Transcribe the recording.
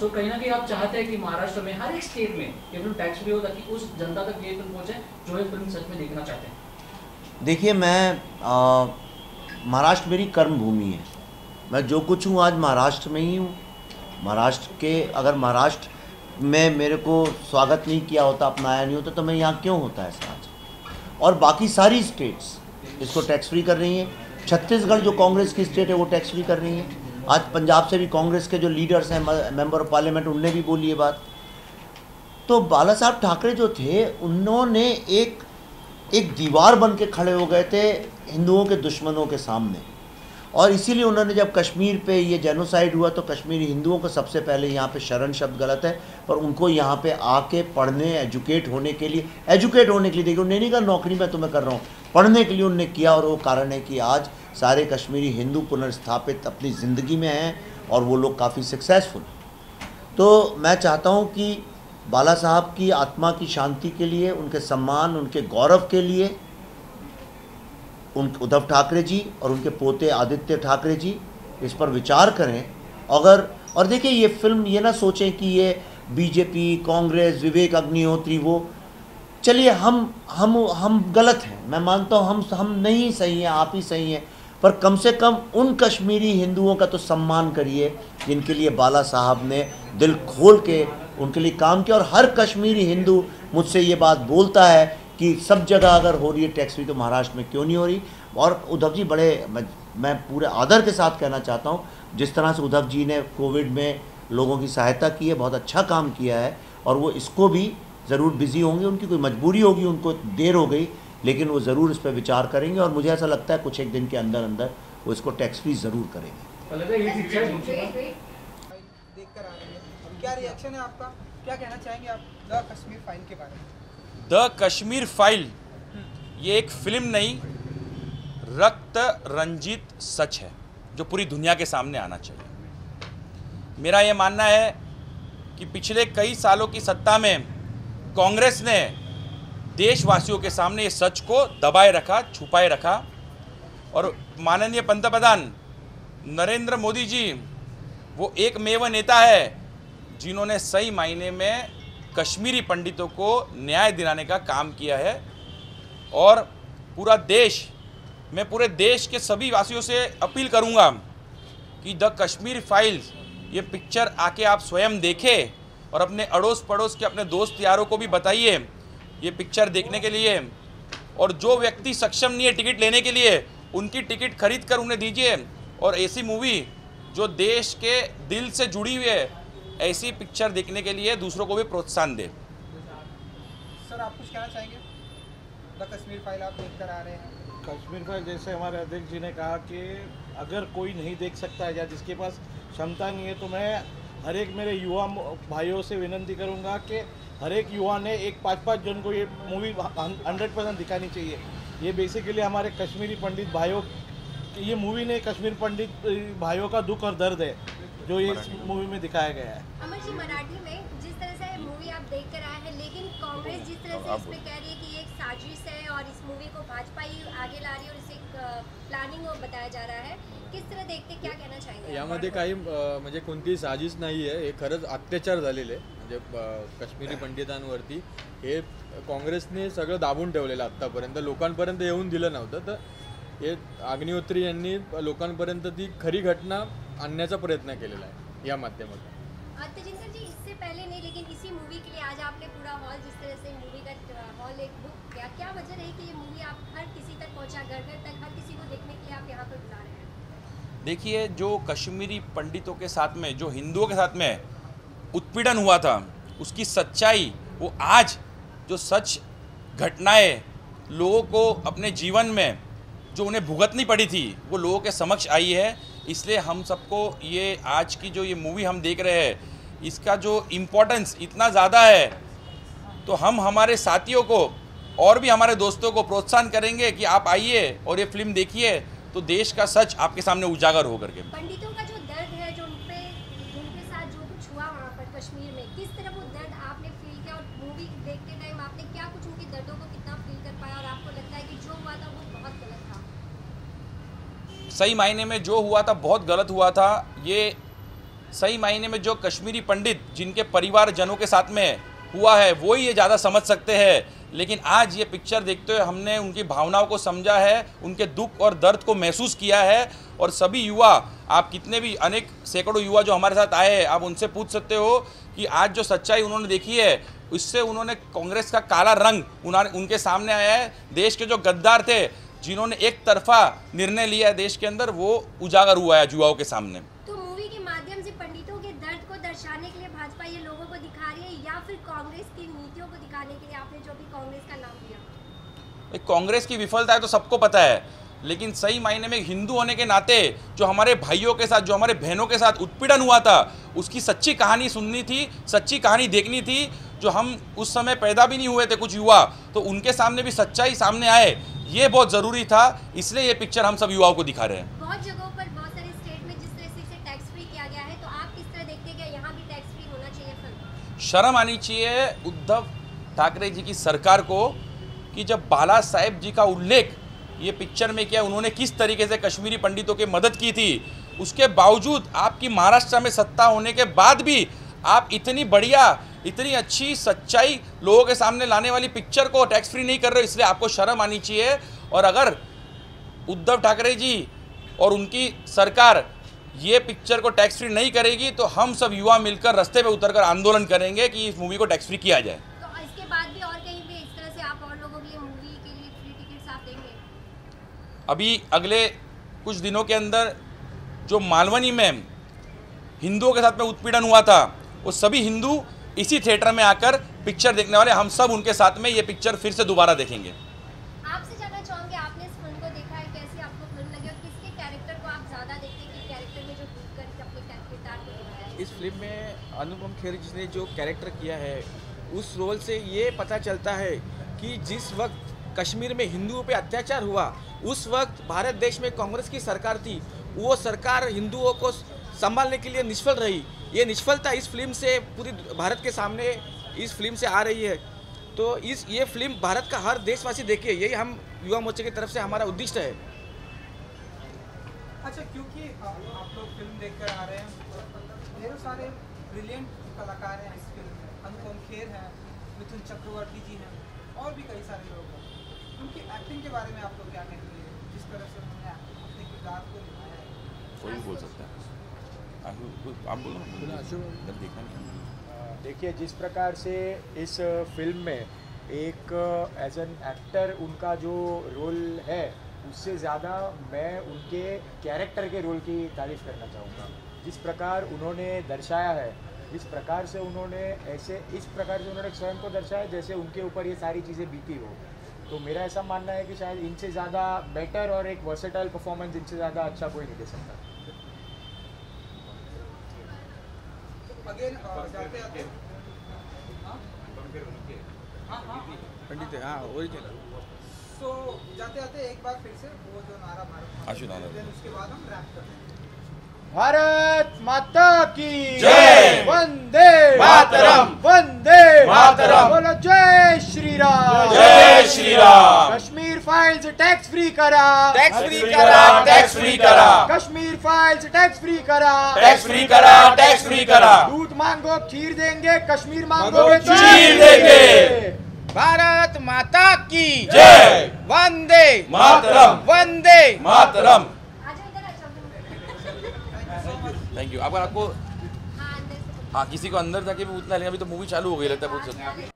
सो so, कहीं ना कहीं आप चाहते हैं कि महाराष्ट्र में हर एक स्टेट में ये फ़िल्म टैक्स फ्री हो ताकि उस जनता तक ये फ़िल्म पहुँचे जो ये फ़िल्म सच में देखना चाहते हैं। देखिए मैं महाराष्ट्र मेरी कर्म भूमि है। मैं जो कुछ हूँ आज महाराष्ट्र में ही हूँ। महाराष्ट्र के अगर महाराष्ट्र में मेरे को स्वागत नहीं किया होता अपनाया नहीं होता तो मैं यहाँ क्यों होता है आज? और बाकी सारी स्टेट्स इसको टैक्स फ्री कर रही हैं। छत्तीसगढ़ जो कांग्रेस की स्टेट है वो टैक्स फ्री कर रही है। आज पंजाब से भी कांग्रेस के जो लीडर्स हैं मेंबर ऑफ़ पार्लियामेंट, उनने भी बोली ये बात। तो बाला साहब ठाकरे जो थे, उन्होंने एक एक दीवार बन के खड़े हो गए थे हिंदुओं के दुश्मनों के सामने। और इसीलिए उन्होंने जब कश्मीर पे ये जेनोसाइड हुआ तो कश्मीरी हिंदुओं को सबसे पहले यहाँ पे शरण शब्द गलत है, पर उनको यहाँ पे आके पढ़ने एजुकेट होने के लिए एजुकेट होने के लिए देखिए उन्हें नहीं कहा नौकरी मैं तुम्हें कर रहा हूँ, पढ़ने के लिए उनने किया और वो कारण है कि आज सारे कश्मीरी हिंदू पुनर्स्थापित अपनी ज़िंदगी में हैं और वो लोग काफ़ी सक्सेसफुल तो मैं चाहता हूँ कि बाला साहब की आत्मा की शांति के लिए, उनके सम्मान, उनके गौरव के लिए उन उद्धव ठाकरे जी और उनके पोते आदित्य ठाकरे जी, इस पर विचार करें। अगर, और देखिए, ये फ़िल्म ये ना सोचें कि ये बीजेपी, कांग्रेस, विवेक अग्निहोत्री, वो, चलिए, हम हम हम गलत हैं। मैं मानता हूँ, हम हम नहीं सही हैं, आप ही सही हैं, पर कम से कम उन कश्मीरी हिंदुओं का तो सम्मान करिए, जिनके लिए बाला साहब ने दिल खोल के उनके लिए काम किया। और हर कश्मीरी हिंदू मुझसे ये बात बोलता है कि सब जगह अगर हो रही है टैक्स फ्री तो महाराष्ट्र में क्यों नहीं हो रही? और उद्धव जी बड़े मैं, मैं पूरे आदर के साथ कहना चाहता हूँ जिस तरह से उद्धव जी ने कोविड में लोगों की सहायता की है बहुत अच्छा काम किया है और वो इसको भी ज़रूर बिज़ी होंगे उनकी कोई मजबूरी होगी उनको देर हो गई लेकिन वो ज़रूर इस पर विचार करेंगे और मुझे ऐसा लगता है कुछ एक दिन के अंदर अंदर वो इसको टैक्स फ्री ज़रूर करेंगे। देखकर आ रही है। क्या रिएक्शन है आपका? क्या कहना चाहेंगे आप? द कश्मीर फ़ाइल के बारे में। द कश्मीर फ़ाइल, ये एक फ़िल्म नहीं रक्त रंजित सच है, जो पूरी दुनिया के सामने आना चाहिए। मेरा ये मानना है कि पिछले कई सालों की सत्ता में कांग्रेस ने देशवासियों के सामने ये सच को दबाए रखा, छुपाए रखा। और माननीय पंतप्रधान नरेंद्र मोदी जी, वो एक मेव नेता है, जिन्होंने सही मायने में कश्मीरी पंडितों को न्याय दिलाने का काम किया है और पूरा देश, मैं पूरे देश के सभी वासियों से अपील करूँगा कि द कश्मीर फाइल्स, ये पिक्चर आके आप स्वयं देखें और अपने अड़ोस पड़ोस के अपने दोस्त यारों को भी बताइए ये पिक्चर देखने के लिए। और जो व्यक्ति सक्षम नहीं है टिकट लेने के लिए, उनकी टिकट खरीद कर उन्हें दीजिए। और ऐसी मूवी जो देश के दिल से जुड़ी हुई है ऐसी पिक्चर देखने के लिए दूसरों को भी प्रोत्साहन दे। सर आप कुछ कहना चाहेंगे? द कश्मीर फ़ाइल आप देख कर आ रहे हैं। कश्मीर फ़ाइल जैसे हमारे अध्यक्ष जी ने कहा कि अगर कोई नहीं देख सकता है या जिसके पास क्षमता नहीं है तो मैं हर एक मेरे युवा भाइयों से विनंती करूँगा कि हर एक युवा ने एक पाँच पाँच जन को ये मूवी हंड्रेड परसेंट दिखानी चाहिए। ये बेसिकली हमारे कश्मीरी पंडित भाइयों ये मूवी ने कश्मीर पंडित भाइयों का दुख और दर्द है। जो ये मूवी में दिखाया गया है। अमर जी मराठी में जिस तरह से मूवी आप देख कर आए हैं लेकिन कांग्रेस जिस तरह से इसमें कह रही है कि ये एक साजिश है और इस मूवी को भाजपा ही आगे ला रही है और इसे एक प्लॅनिंग बताया जा रहा है। किस तरह देखते क्या कहना चाहेंगे? यामध्ये काही म्हणजे कोणतीही साजिश नाही आहे हे खरंच अत्याचार झालेले म्हणजे काश्मीरी पंडितांवरती हे काँग्रेसने सगळं दाबून ठेवलेलं आत्तापर्यंत. लोकांपर्यंत येऊन दिलं नव्हतं. तर हे अग्निहोत्री यांनी लोकांपर्यंत ती खरी घटना आणण्याचा प्रयत्न केलेला आहे या माध्यमातून. तेजिंदर जी इससे पहले नहीं लेकिन इसी मूवी के लिए आज आपने पूरा हॉल जिस तरह से मूवी का हॉल एक बुक किया क्या वजह रही कि ये मूवी आप हर किसी तक पहुँचा घर घर तक हर किसी को देखने के लिए आप यहाँ पर बुला रहे हैं? देखिए जो कश्मीरी पंडितों के साथ में जो हिंदुओं के साथ में उत्पीड़न हुआ था उसकी सच्चाई वो आज जो सच घटनाएँ लोगों को अपने जीवन में जो उन्हें भुगतनी पड़ी थी वो लोगों के समक्ष आई है। इसलिए हम सबको ये आज की जो ये मूवी हम देख रहे हैं, इसका जो इम्पोर्टेंस इतना ज़्यादा है तो हम हमारे साथियों को और भी हमारे दोस्तों को प्रोत्साहन करेंगे कि आप आइए और ये फ़िल्म देखिए तो देश का सच आपके सामने उजागर हो पंडितों का जो दर्द है जो उनपे उनके साथ जो कुछ हुआ वहाँ पर कश्मीर में किस तरह वो दर्द आपने फील किया और मूवी देखते टाइम आपने क्या कुछ उनकी दर्दों को कितना फील कर पाया और आपको लगता है कि जो हुआ था वो बहुत गलत था सही मायने में जो हुआ था, बहुत गलत हुआ था। ये सही मायने में जो कश्मीरी पंडित, जिनके परिवारजनों के साथ में हुआ है, वो ही ये ज़्यादा समझ सकते हैं। लेकिन आज ये पिक्चर देखते हुए हमने उनकी भावनाओं को समझा है, उनके दुख और दर्द को महसूस किया है। और सभी युवा, आप कितने भी अनेक सैकड़ों युवा जो हमारे साथ आए हैं, आप उनसे पूछ सकते हो कि आज जो सच्चाई उन्होंने देखी है, उससे उन्होंने कांग्रेस का काला रंग उन्होंने उनके सामने आया है। देश के जो गद्दार थे जिन्होंने एक तरफा निर्णय लिया है देश के अंदर वो उजागर हुआ है युवाओं के सामने। तो मूवी के माध्यम से पंडितों के दर्द को दर्शाने के लिए भाजपा ये लोगों को दिखा रही है या फिर कांग्रेस की नीतियों को दिखाने के लिए आपने जो भी कांग्रेस का नाम लिया एक कांग्रेस की विफलता है तो सबको पता है लेकिन सही मायने में हिंदू होने के नाते जो हमारे भाइयों के साथ जो हमारे बहनों के साथ उत्पीड़न हुआ था उसकी सच्ची कहानी सुननी थी सच्ची कहानी देखनी थी जो हम उस समय पैदा भी नहीं हुए थे कुछ युवा तो उनके सामने भी सच्चाई सामने आए ये बहुत ज़रूरी था इसलिए ये पिक्चर हम सब युवाओं को दिखा रहे हैं। बहुत जगहों पर बहुत सारे स्टेट में जिस तरह से टैक्स फ्री किया गया है तो आप किस तरह देखते हैं यहाँ भी टैक्स फ्री होना चाहिए फ़िल्म शर्म आनी चाहिए उद्धव ठाकरे जी की सरकार को कि जब बाला साहेब जी का उल्लेख ये पिक्चर में किया उन्होंने किस तरीके से कश्मीरी पंडितों की मदद की थी उसके बावजूद आपकी महाराष्ट्र में सत्ता होने के बाद भी आप इतनी बढ़िया इतनी अच्छी सच्चाई लोगों के सामने लाने वाली पिक्चर को टैक्स फ्री नहीं कर रहे हो इसलिए आपको शर्म आनी चाहिए। और अगर उद्धव ठाकरे जी और उनकी सरकार ये पिक्चर को टैक्स फ्री नहीं करेगी तो हम सब युवा मिलकर रास्ते पे उतरकर आंदोलन करेंगे कि इस मूवी को टैक्स फ्री किया जाए। तो इसके बाद भी और कहीं पे इस तरह से आप और लोगों के लिए मूवी के लिए फ्री टिकट्स आप देंगे? अभी अगले कुछ दिनों के अंदर जो मालवनी में हिंदुओं के साथ में उत्पीड़न हुआ था वो सभी हिंदू इसी थिएटर में आकर पिक्चर देखने वाले हम सब उनके साथ में ये पिक्चर फिर से दोबारा देखेंगे। आपसे जानना चाहूँगे आपने इस फ़िल्म को देखा है कैसी आपको फ़िल्म लगी और किसके कैरेक्टर को आप ज़्यादा देखते हैं? कैरेक्टर में जो अपने किरदार है? इस फ़िल्म में अनुपम खेर जी ने जो कैरेक्टर किया है उस रोल से ये पता चलता है कि जिस वक्त कश्मीर में हिंदुओं पे अत्याचार हुआ उस वक्त भारत देश में कांग्रेस की सरकार थी वो सरकार हिंदुओं को संभालने के लिए निष्फल रही। ये निष्फलता इस फ़िल्म से पूरी भारत के सामने इस फ़िल्म से आ रही है। तो इस ये फ़िल्म भारत का हर देशवासी देखे यही हम युवा मोर्चे की तरफ़ से हमारा उद्दिष्ट है। अच्छा क्योंकि आप लोग फ़िल्म देख कर आ रहे हैं ढेरों सारे ब्रिलियंट कलाकार हैं इस फ़िल्म में। अनुपम खेर हैं मिथुन चक्रवर्ती जी हैं और भी कई सारे लोग हैं। उनकी एक्टिंग के बारे में आप लोग क्या कहेंगे जिस तरह से उन्होंने अपने किरदार को निभाया है। कोई बोल सकता है। आप बोलो देखा नहीं। देखिए जिस प्रकार से इस फ़िल्म में एक एज एन एक्टर उनका जो रोल है उससे ज़्यादा मैं उनके कैरेक्टर के रोल की तारीफ़ करना चाहूँगा। जिस प्रकार उन्होंने दर्शाया है जिस प्रकार से उन्होंने ऐसे इस प्रकार से उन्होंने स्वयं को दर्शाया जैसे उनके ऊपर ये सारी चीज़ें बीती हो। तो मेरा ऐसा मानना है कि शायद इनसे ज़्यादा बेटर और एक वर्सेटाइल परफॉर्मेंस इनसे ज़्यादा अच्छा कोई नहीं दे सकता। अगेन जाते जाते हाँ हाँ हाँ पंडित हाँ ओरिजिनल सो जाते जाते एक बार फिर से वो जो नारा भारत आशु नारा। उसके बाद हम रैप करते भारत माता की जय! वंदे मातरम! वंदे मातरम! बोलो जय श्री राम जय श्री राम टैक्स फ्री करा। टैक्स फ्री करा टैक्स फ्री करा। कश्मीर फाइल्स टैक्स फ्री करा। टैक्स फ्री करा टैक्स फ्री करा। दूध मांगो खीर देंगे कश्मीर मांगोगे तो खीर देंगे। भारत माता की जय। वंदे। मातरम। वंदे। मातरम। थैंक यू अगर आपको हाँ अंदर से हाँ किसी को अंदर जाके भी पूछना लेकिन अभी तो मूवी चालू हो गई लगता है पूछ सकते